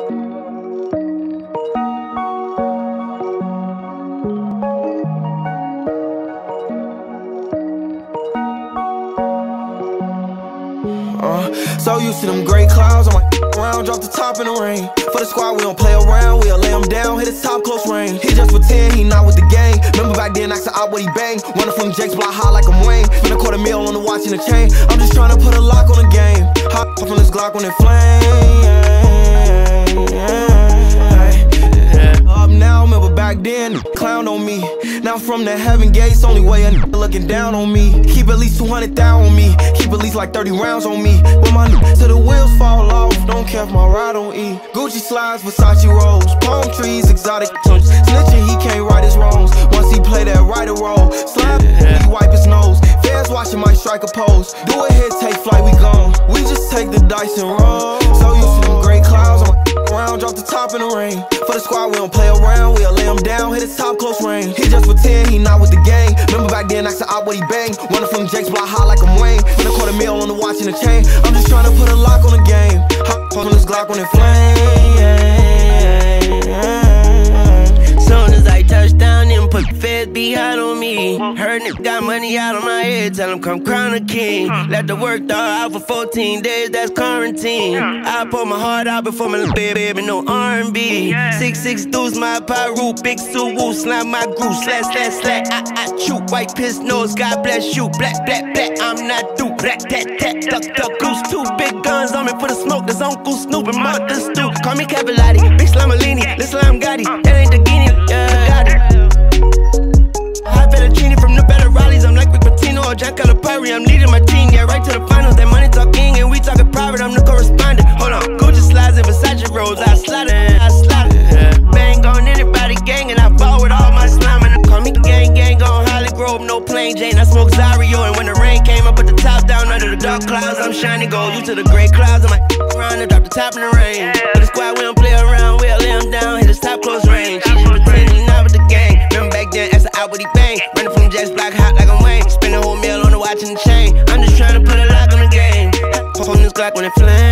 Uh, so used to them gray clouds, I'm like around, drop the top in the rain. For the squad, we don't play around, we'll lay him down, hit his top close range. He just for 10, he not with the gang. Remember back then, I said out what he bang. Running from Jake's block high like I'm Wayne. Been a quarter meal on the watch and the chain. I'm just trying to put a lock on the game. Hop on this Glock when it flame. On me. Now from the heaven gates, only way a looking down on me. Keep at least 200 down on me. Keep at least like 30 rounds on me. With my till the wheels fall off. Don't care if my ride on E. Gucci slides, Versace rolls. Palm trees, exotic touch. Snitching, he can't right his wrongs. Once he play that right role. Slap, he wipe his nose. Fans watching my strike a pose. Do a hit, take flight, we gone. We just take the dice and roll. So used drop the top in the rain. For the squad, we don't play around, we'll lay him down, hit his top close range. He just 10, he not with the gang. Remember back then, I said out what he bang. Running from Jake's block high like I'm Wayne. When a meal on the watch and the chain. I'm just trying to put a lock on the game. Hop on this Glock when it on me. Heard niggas got money out of my head, tell them come crown a king. Let the work dog out for 14 days, that's quarantine. I pour my heart out before my little baby, baby, no R&B. Six six dudes, my pyro, big suwu, slam my groove, slash slash slash. I I chew, white piss nose, God bless you. Black black black, I'm not through. Black tat tat, duck duck goose, two big guns on me for the smoke. That's Uncle Snoop and Mother Stoop. Call me Cavallati, big Slamalini, little Slam Gotti. Jack Calipari. I'm leading my team, yeah, right to the finals. That money talking and we talking private. I'm the correspondent. Hold on, Gucci slides and Versace rolls. I slide it, I slide it. Bang on anybody gang and I ball with all my slime. And call me gang gang on Hollygrove, no plain Jane. I smoke Zario and when the rain came, I put the top down under the dark clouds. I'm shining gold. You to the gray clouds. I'm like around and drop the top in the rain. For the squad, we don't play around. We'll lay him down, hit his top close range. She just pretend he not with the gang. Remember back then, as out with he bang. Running when it flames.